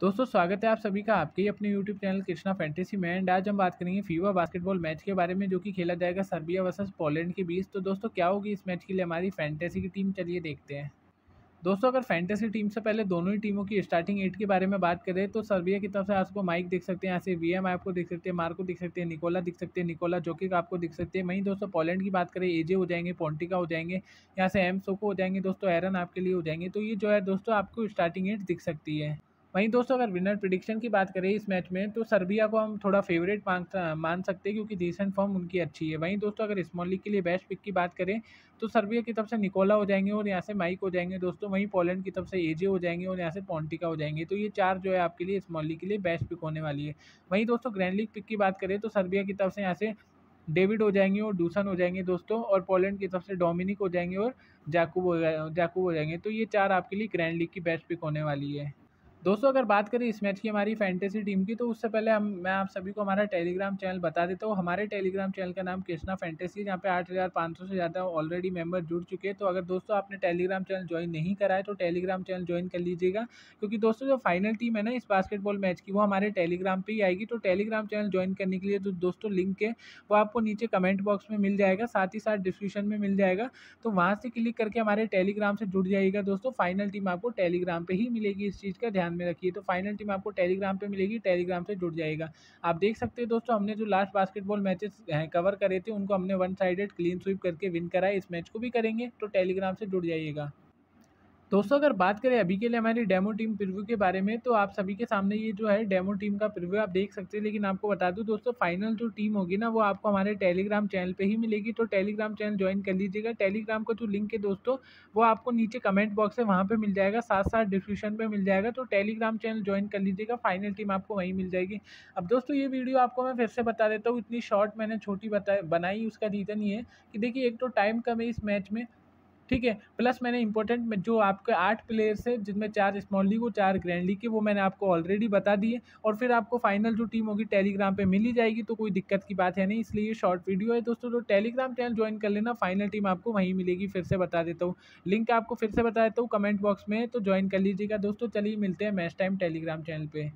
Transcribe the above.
दोस्तों, स्वागत है आप सभी का आपके ही अपने यूट्यूब चैनल कृष्णा फैंटेसी में एंड आज हम बात करेंगे फीवा बास्केटबॉल मैच के बारे में जो कि खेला जाएगा सर्बिया वर्सेस पोलैंड के बीच। तो दोस्तों, क्या होगी इस मैच के लिए हमारी फैंटेसी की टीम चलिए देखते हैं। दोस्तों, अगर फैंटेसी टीम से पहले दोनों ही टीमों की स्टार्टिंग एट के बारे में बात करें तो सर्बिया की तरफ़ से आपको माइक दिख सकते हैं, यहाँ से वी एम आपको दिख सकते हैं मार्को दिख सकते हैं निकोला दिख सकते हैं निकोला जोकिक आपको दिख सकते हैं। वहीं दोस्तों पोलैंड की बात करें एजे हो जाएँगे पोन्टिका हो जाएँगे, यहाँ से एम सोको हो जाएँगे, दोस्तों एरन आपके लिए हो जाएँगे। तो ये जो है दोस्तों, आपको स्टार्टिंग एट दिख सकती है। वहीं दोस्तों, अगर विनर प्रिडिक्शन की बात करें इस मैच में तो सर्बिया को हम थोड़ा फेवरेट मान मान सकते हैं क्योंकि रिसेंट फॉर्म उनकी अच्छी है। वहीं दोस्तों, अगर स्मॉल लीग के लिए बेस्ट पिक की बात करें तो सर्बिया की तरफ़ से निकोला हो जाएँगे और यहाँ से माइक हो जाएँगे दोस्तों। वहीं पोलैंड की तरफ़ से एजे हो जाएँगे और यहाँ से पॉन्टिका हो जाएँगे। तो ये चार जो है आपके लिए स्मॉल लीग के लिए बेस्ट पिक होने वाली है। वहीं दोस्तों ग्रैंड लीग पिक की बात करें तो सर्बिया की तरफ़ से यहाँ से डेविड हो जाएँगे और डूसन हो जाएँगे दोस्तों और पोलैंड की तरफ़ से डोमिनिक हो जाएँगे और जैकूब हो जैकूब हो जाएँगे। तो ये चार आपके लिए ग्रैंड लीग की बेस्ट पिक होने वाली है। दोस्तों, अगर बात करें इस मैच की हमारी फैंटेसी टीम की तो उससे पहले हम, मैं आप सभी को हमारा टेलीग्राम चैनल बता देता हूँ। हमारे टेलीग्राम चैनल का नाम कृष्णा फैंटेसी जहाँ पे आठ हज़ार पाँच सौ से ज़्यादा ऑलरेडी मेंबर जुड़ चुके हैं। तो अगर दोस्तों आपने टेलीग्राम चैनल ज्वाइन नहीं करा है तो टेलीग्राम चैनल ज्वाइन कर लीजिएगा। क्योंकि दोस्तों, जो फाइनल टीम है ना, इस बास्केटबॉल मैच की, वो हमारे टेलीग्राम पर ही आएगी। तो टेलीग्राम चैनल ज्वाइन करने के लिए जो दोस्तों लिंक है, वो आपको नीचे कमेंट बॉक्स में मिल जाएगा, साथ ही साथ डिस्क्रिप्शन में मिल जाएगा। तो वहाँ से क्लिक करके हमारे टेलीग्राम से जुड़ जाइएगा दोस्तों। फाइनल टीम आपको टेलीग्राम पर ही मिलेगी इस चीज़ का, ध्यान में रखिए तो फाइनल टीम आपको टेलीग्राम पे मिलेगी टेलीग्राम से जुड़ जाएगा। आप देख सकते हैं दोस्तों, हमने जो लास्ट बास्केटबॉल मैचेस कवर करे थे, उनको हमने वन साइडेड क्लीन स्वीप करके विन कराए, इस मैच को भी करेंगे तो टेलीग्राम से जुड़ जाइएगा। दोस्तों, अगर बात करें अभी के लिए हमारी डेमो टीम प्रिव्यू के बारे में तो आप सभी के सामने ये जो है डेमो टीम का प्रिव्यू आप देख सकते हैं। लेकिन आपको बता दूँ दोस्तों, फाइनल जो टीम होगी ना, वो आपको हमारे टेलीग्राम चैनल पे ही मिलेगी। तो टेलीग्राम चैनल ज्वाइन कर लीजिएगा। टेलीग्राम का जो लिंक है दोस्तों, वो आपको नीचे कमेंट बॉक्स है वहाँ पर मिल जाएगा साथ साथ डिस्क्रिप्शन पर मिल जाएगा। तो टेलीग्राम चैनल ज्वाइन कर लीजिएगा, फाइनल टीम आपको वहीं मिल जाएगी। अब दोस्तों, ये वीडियो आपको मैं फिर से बता देता हूँ, इतनी शॉर्ट मैंने छोटी बनाई, उसका रीज़न ये है कि देखिए, एक तो टाइम कम है इस मैच में ठीक है? प्लस मैंने इंपॉर्टेंट जो आपके आठ प्लेयर्स है, जिनमें चार स्मॉल लीग और चार ग्रैंड लीग के, वो मैंने आपको ऑलरेडी बता दिए और फिर आपको फाइनल जो टीम होगी टेलीग्राम पे मिल जाएगी तो कोई दिक्कत की बात है नहीं। इसलिए ये शॉर्ट वीडियो है। दोस्तों तो टेलीग्राम चैनल ज्वाइन कर लेना। फाइनल टीम आपको वहीं मिलेगी, फिर से बता देता हूँ। लिंक आपको फिर से बता देता हूँ कमेंट बॉक्स में तो ज्वाइन कर लीजिएगा। दोस्तों, चलिए मिलते हैं मैच टाइम टेलीग्राम चैनल पर